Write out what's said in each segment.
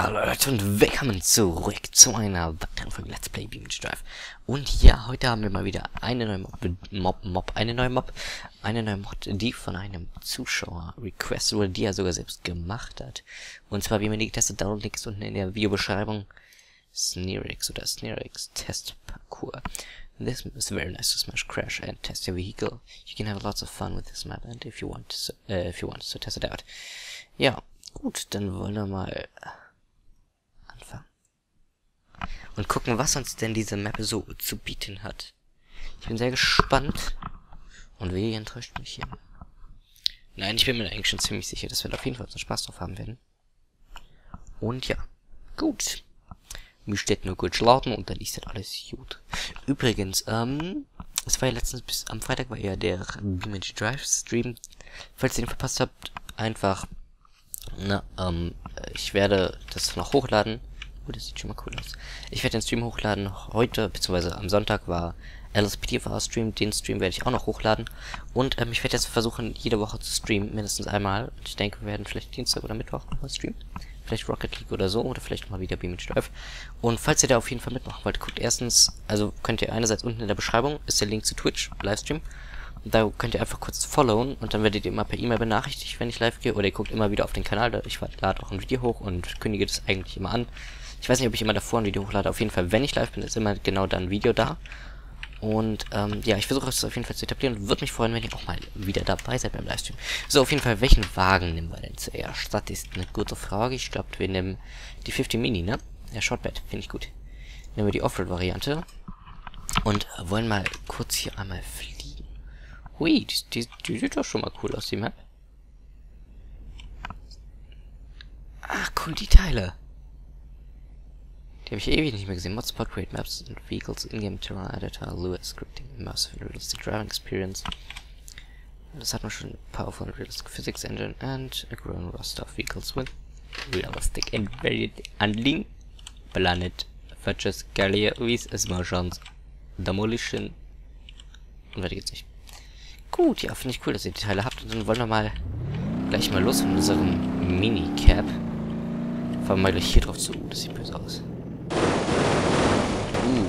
Ja, Leute, und willkommen zurück zu einer weiteren Folge Let's Play Beach Drive. Und ja, heute haben wir mal wieder eine neue Mob, Mob, Mob, eine neue Mob, eine neue Mod, die von einem Zuschauer requested wurde, die er sogar selbst gemacht hat. Und zwar, wie man die getestet, Download-Link ist unten in der Videobeschreibung. Sneerix oder Sneerix Test Parkour. This is very nice to smash, crash, and test your vehicle. You can have lots of fun with this map, and if you want, to, uh, if you want to test it out. Ja, gut, dann wollen wir mal Und gucken, was uns denn diese Map so zu bieten hat. Ich bin sehr gespannt. Und wie enttäuscht mich hier. Nein, ich bin mir eigentlich schon ziemlich sicher, dass wir da auf jeden Fall so Spaß drauf haben werden. Und ja, gut. Mir steht nur gut schlafen und dann ist das alles gut. Übrigens, ähm, es war ja letztens bis am Freitag war ja der Image Drive Stream. Falls ihr den verpasst habt, einfach, na, ähm, ich werde das noch hochladen. Oh, das sieht schon mal cool aus. Ich werde den Stream hochladen. Heute, beziehungsweise am Sonntag war LSPTFR Stream. Den Stream werde ich auch noch hochladen. Und ähm, ich werde jetzt versuchen, jede Woche zu streamen, mindestens einmal. Ich denke, wir werden vielleicht Dienstag oder Mittwoch nochmal streamen vielleicht Rocket League oder so, oder vielleicht mal wieder Beamage Drive. Und falls ihr da auf jeden Fall mitmachen wollt, guckt erstens, also könnt ihr einerseits unten in der Beschreibung, ist der Link zu Twitch, Livestream. Da könnt ihr einfach kurz followen und dann werdet ihr immer per E-Mail benachrichtigt, wenn ich live gehe. Oder ihr guckt immer wieder auf den Kanal, ich lade auch ein Video hoch und kündige das eigentlich immer an. Ich weiß nicht, ob ich immer davor ein Video hochlade. Auf jeden Fall, wenn ich live bin, ist immer genau dann ein Video da. Und ähm, ja, ich versuche es auf jeden Fall zu etablieren und würde mich freuen, wenn ihr auch mal wieder dabei seid beim Livestream. So, auf jeden Fall, welchen Wagen nehmen wir denn zuerst? Das ist eine gute Frage. Ich glaube, wir nehmen die 50 Mini, ne? Ja, Shortbed, finde ich gut. Nehmen wir die Offroad-Variante. Und wollen mal kurz hier einmal fliegen. Hui, die, die, die sieht doch schon mal cool aus, die Map. Ach, cool, die Teile. Die habe ich ewig nicht mehr gesehen. Modspot, Create Maps and Vehicles, In-Game Terrain Editor, Lewis Scripting, Immersive and Realistic Driving Experience. Das hat man schon. Powerful and Realistic Physics Engine and a growing roster of vehicles with realistic and varied handling. Planet, such as galleries, Martians, Demolition. Und weiter geht's nicht. Gut, ja, finde ich cool, dass ihr die Teile habt. Und dann wollen wir mal gleich mal los von unserem Minicap. Fahren wir gleich hier drauf zu. Das sieht böse aus. Uh.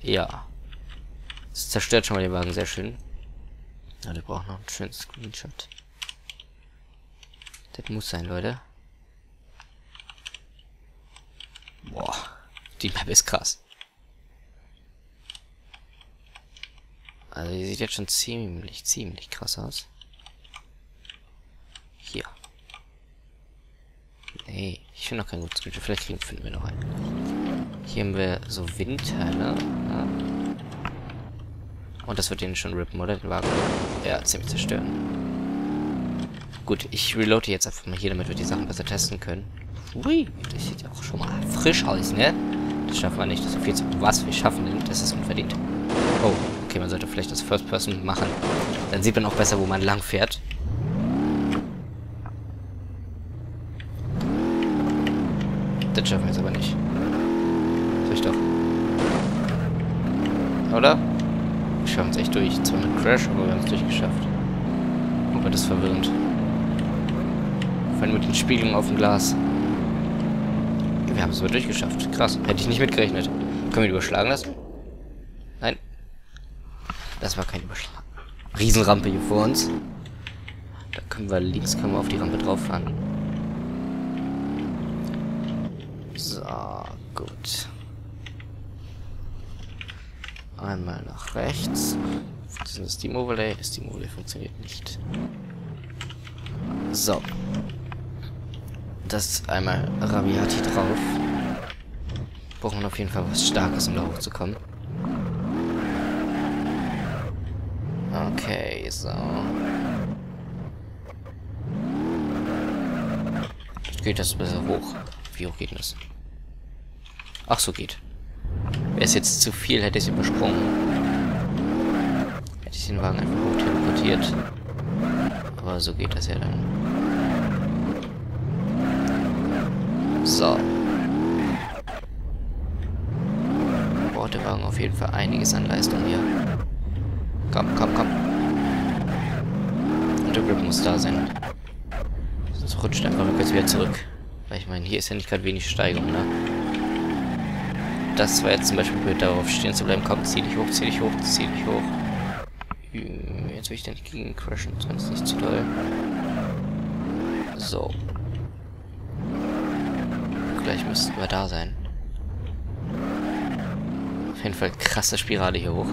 Ja. Das zerstört schon mal den Wagen sehr schön. Ja, der braucht noch einen schönen Screenshot. Das muss sein, Leute. Boah. Die Map ist krass. Also die sieht jetzt schon ziemlich, ziemlich krass aus. Hier. Nee, ich finde noch kein gutes Screenshot. Vielleicht finden wir noch einen. Hier haben wir so Windteile. Ja. Und das wird den schon rippen, oder? Den Wagen. Ja, ziemlich zerstören. Gut, ich reloade jetzt einfach mal hier, damit wir die Sachen besser testen können. Ui, das sieht ja auch schon mal frisch aus, ne? Das schaffen wir nicht. Das ist viel zu... Was wir schaffen? Das ist unverdient. Oh, okay, man sollte vielleicht das First Person machen. Dann sieht man auch besser, wo man lang fährt. Das schaffen wir jetzt aber nicht. Ich doch. Oder? Wir schaffen es echt durch. Zwar mit Crash, aber wir haben es durchgeschafft. Oh das ist verwirrend. Vor allem mit den Spiegelungen auf dem Glas. Wir haben es aber durchgeschafft. Krass. Hätte ich nicht mitgerechnet. Können wir die überschlagen lassen? Nein. Das war kein Überschlag. Riesenrampe hier vor uns. Da können wir links können wir auf die Rampe drauf fahren. So, gut. Einmal nach rechts. Das ist Steam Overlay. Steam Overlay funktioniert nicht. So. Das einmal Rabiati drauf. Brauchen wir auf jeden Fall was Starkes, um da hochzukommen. Okay, so. Geht das besser hoch? Wie hoch geht das? Ach, so geht. Wäre es jetzt zu viel, hätte ich es übersprungen. Hätte ich den Wagen einfach hoch teleportiert. Aber so geht das ja dann. So. Braucht der Wagen auf jeden Fall einiges an Leistung hier. Komm, komm, komm. Und der Grip muss da sein. Sonst rutscht einfach rückwärts wieder zurück. Weil ich meine, hier ist ja nicht gerade wenig Steigung, ne? Das war jetzt zum Beispiel blöd, darauf stehen zu bleiben. Komm, zieh dich hoch, zieh dich hoch, zieh dich hoch. Jetzt will ich den gegen crashen, sonst nicht zu doll. So. Gleich müssten wir da sein. Auf jeden Fall krasse Spirale hier hoch.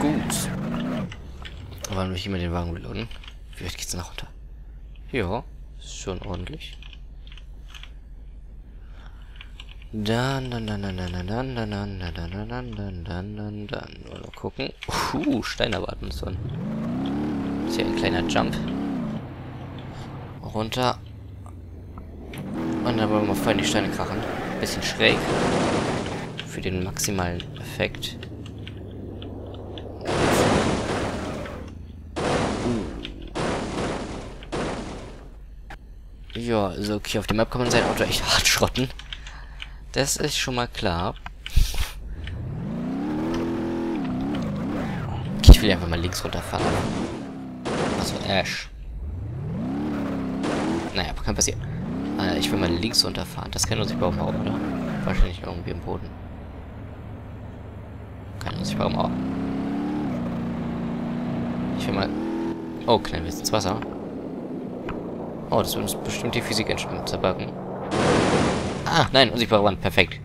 Gut. Hier mal den Wagen reloaden? Wie weit geht's noch runter? Ja, schon ordentlich. Dann, dann, dann, dann, dann, dann, dann, dann, dann, dann, dann, dann, dann, dann, dann, dann. Mal gucken. Uh, Stein erwarten uns dann. Ist hier ein kleiner Jump. Runter. Und dann wollen wir mal voll in die Steine krachen. Bisschen schräg. Für den maximalen Effekt. Ja, also okay, auf der Map kann man sein Auto echt hart schrotten. Das ist schon mal klar. Okay, ich will einfach mal links runterfahren. Also Ash. Naja, kann passieren. Äh, ich will mal links runterfahren. Das kann unsichtbare Mauer, oder? Wahrscheinlich irgendwie im Boden. Keine unsichtbare Mauer. Ich will mal... Oh, knallen wir ins Wasser. Oh, das wird uns bestimmt die Physik zerbacken. Ah, nein, unsichtbare Wand. Perfekt.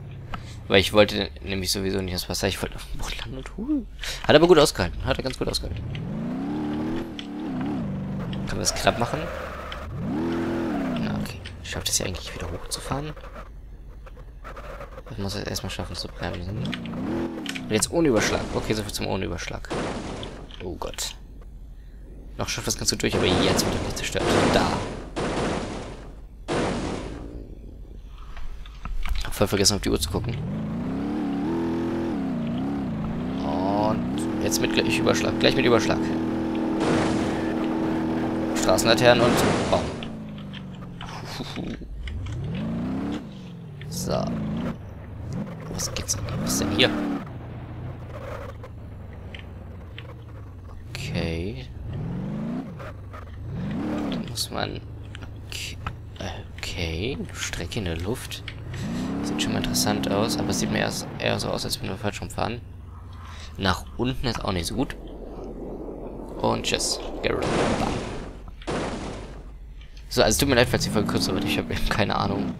Weil ich wollte nämlich sowieso nicht ins Wasser. Ich wollte auf dem Boot landen und huh. Hat aber gut ausgehalten. Hat er ganz gut ausgehalten. Können wir das knapp machen? Na, okay. Schafft es ja eigentlich wieder hochzufahren? Ich muss es erstmal schaffen zu bremsen. Und jetzt ohne Überschlag. Okay, so viel zum ohne Überschlag. Oh Gott. Noch schafft das Ganze durch, aber jetzt wird er nicht zerstört. Da. Voll vergessen, auf die Uhr zu gucken. Und jetzt mit gleich Überschlag. Gleich mit Überschlag. Straßenlaternen und Baum. So. Was geht's denn? Was ist denn hier? Okay. Da muss man... Okay. okay. Strecke in der Luft. Schon mal interessant aus, aber es sieht mir erst eher so aus, als wenn wir falsch rumfahren. Nach unten ist auch nicht so gut. Und tschüss. Garrett. So, also tut mir leid, falls die Folge kürzer wird. Ich habe eben keine Ahnung,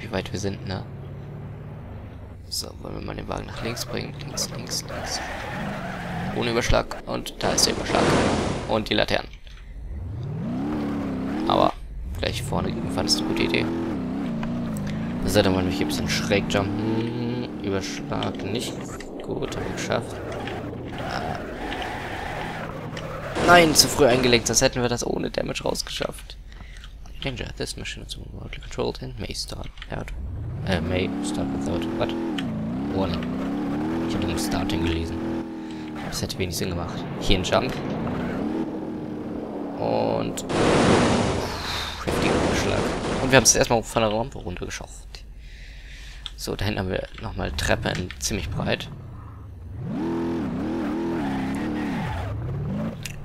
wie weit wir sind, ne? So, wollen wir mal den Wagen nach links bringen. Links, links, links. Ohne Überschlag. Und da ist der Überschlag. Und die Laternen. Aber gleich vorne gegenfahren ist eine gute Idee. So, dann wollen wir hier ein bisschen schräg jumpen. Überschlag nicht. Gut, haben wir geschafft. Nein, zu früh eingelenkt, sonst hätten wir das ohne Damage rausgeschafft. Danger, this mission is remotely controlled and may start without... Äh, may start without... What? Warning. Ich habe nur Starting gelesen. Das hätte wenig Sinn gemacht. Hier ein Jump. Und... Heftiger Überschlag. Und wir haben es erstmal von der Rampe runtergeschafft. So, da hinten haben wir nochmal Treppe in ziemlich breit.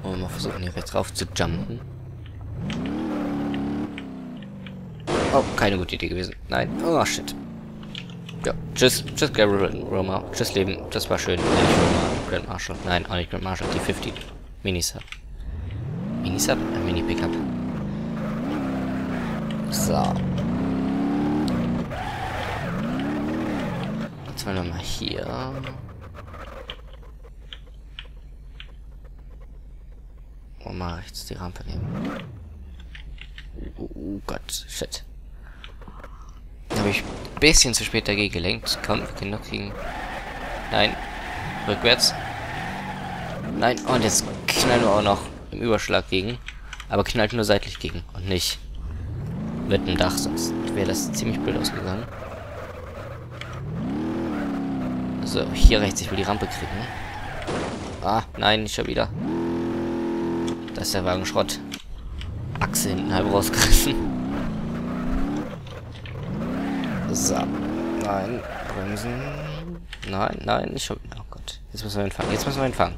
Und wir mal versuchen hier jetzt drauf zu jumpen. Oh, keine gute Idee gewesen. Nein. Oh, shit. Ja, tschüss, tschüss, Gary Roma. Tschüss, Leben. Das war schön. Nicht Roma, Grand Marshal. Nein, auch nicht Grand Marshal. Die 50. Minisub. Minisub? Ein Mini-Pickup. So. Jetzt wollen wir mal hier. Oh, mal rechts die Rampe nehmen. Oh Gott, shit. Habe ich ein bisschen zu spät dagegen gelenkt. Komm, wir können noch kriegen. Nein. Rückwärts. Nein, und jetzt knallen wir auch noch im Überschlag gegen. Aber knallt nur seitlich gegen und nicht mit dem Dach, sonst wäre das ziemlich blöd ausgegangen. So, hier rechts, ich will die Rampe kriegen. Ah, nein, nicht schon wieder. Da ist der Wagen Schrott. Achse hinten halb rausgerissen. So. Nein, bremsen. Nein, nein, nicht schon wieder. Oh Gott. Jetzt müssen wir ihn fangen. Jetzt müssen wir ihn fangen.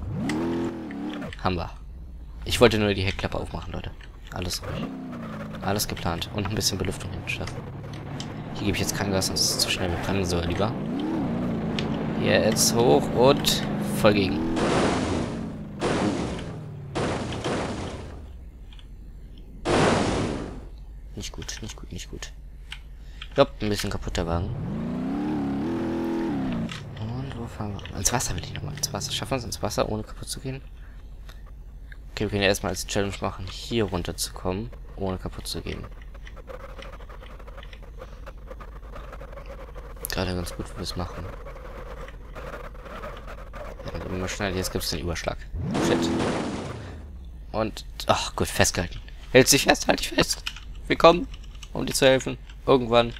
Haben wir. Ich wollte nur die Heckklappe aufmachen, Leute. Alles ruhig. Alles geplant. Und ein bisschen Belüftung hinschaffen. Hier gebe ich jetzt kein Gas, sonst ist es zu schnell. Wir bremsen sogar lieber. Jetzt hoch und voll gegen. Nicht gut, nicht gut, nicht gut. Jopp, ein bisschen kaputt der Wagen. Und wo fahren wir? Ins Wasser will ich nochmal. Ins Wasser. Schaffen wir es ins Wasser, ohne kaputt zu gehen? Okay, wir können erstmal als Challenge machen, hier runterzukommen, ohne kaputt zu gehen. Gerade ganz gut, wie wir es machen. Ja, dann immer schnell. Jetzt gibt es den Überschlag. Shit. Und, ach gut, festgehalten. Hält sich fest, halt dich fest. Wir kommen, um dir zu helfen. Irgendwann.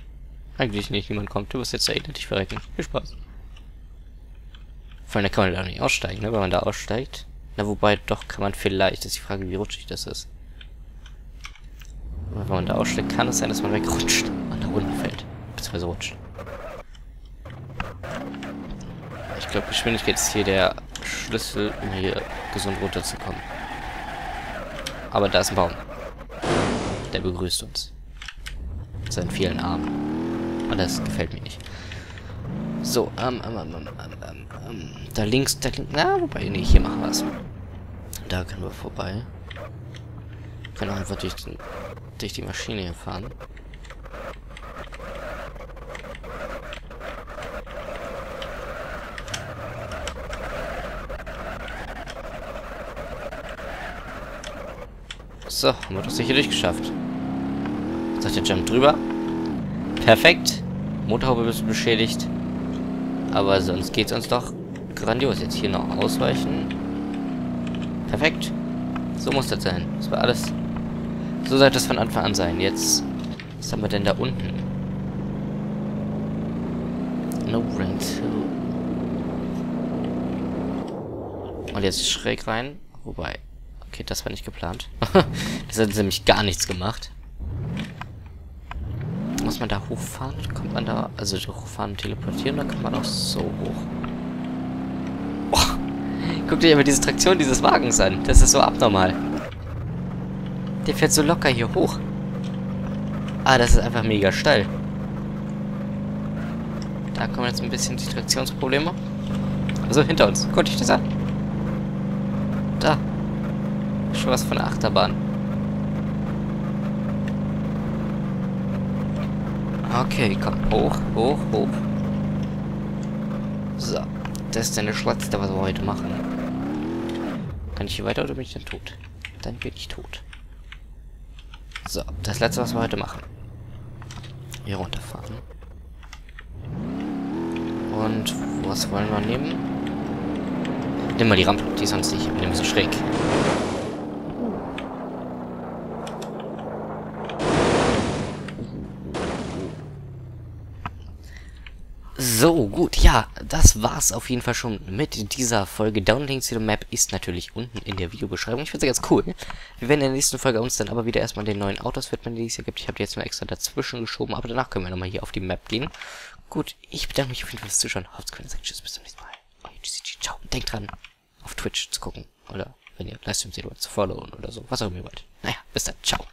Eigentlich nicht, niemand kommt. Du wirst jetzt eh dich verrecken. Viel Spaß. Vor allem, da kann man da nicht aussteigen, ne? Wenn man da aussteigt. Na, wobei, doch, kann man vielleicht. Das ist die Frage, wie rutschig das ist. Aber wenn man da aussteigt, kann es sein, dass man wegrutscht. Und nach unten fällt. Beziehungsweise rutscht. Ich glaube, Geschwindigkeit ist hier der Schlüssel, um hier gesund runterzukommen. Aber da ist ein Baum. Der begrüßt uns. Mit seinen vielen Armen. Und das gefällt mir nicht. So, ähm, ähm, ähm, ähm, ähm, ähm, da links, da links, na, wobei, nee, hier machen wir es. Da können wir vorbei. Können auch einfach durch, den, durch die Maschine hier fahren. So, haben wir das sicher durchgeschafft. Sagt der Jump drüber. Perfekt. Motorhaube ist beschädigt. Aber sonst geht es uns doch grandios. Jetzt hier noch ausweichen. Perfekt. So muss das sein. Das war alles... So sollte es von Anfang an sein. Jetzt... Was haben wir denn da unten? No Rank Und jetzt schräg rein. Wobei... Okay, das war nicht geplant. das hat nämlich gar nichts gemacht. Muss man da hochfahren? Kommt man da... Also hochfahren und teleportieren, dann kann man auch so hoch. Oh, guckt euch aber diese Traktion dieses Wagens an. Das ist so abnormal. Der fährt so locker hier hoch. Ah, das ist einfach mega steil. Da kommen jetzt ein bisschen die Traktionsprobleme. Also hinter uns. Guckt euch das an. Da. Schon was von der Achterbahn. Okay, komm. Hoch, hoch, hoch. So. Das ist dann das was wir heute machen. Kann ich hier weiter oder bin ich dann tot? Dann bin ich tot. So, das Letzte, was wir heute machen. Hier runterfahren. Und was wollen wir nehmen? Nimm mal die Rampe, die ist sonst nicht. Ich bin ein bisschen schräg. So, gut, ja, das war's auf jeden Fall schon mit dieser Folge. Downlink zu der Map ist natürlich unten in der Videobeschreibung. Ich finde sie ganz cool. Wir werden in der nächsten Folge uns dann aber wieder erstmal den neuen Autos widmen, die es hier gibt. Ich habe die jetzt nur extra dazwischen geschoben, aber danach können wir nochmal hier auf die Map gehen. Gut, ich bedanke mich auf jeden Fall fürs Zuschauen. Hauptsache, können sagt Tschüss, bis zum nächsten Mal. Euer GCG, ciao. Und denkt dran, auf Twitch zu gucken. Oder wenn ihr Livestreams seht, zu followen oder so. Was auch immer ihr wollt. Naja, bis dann, ciao.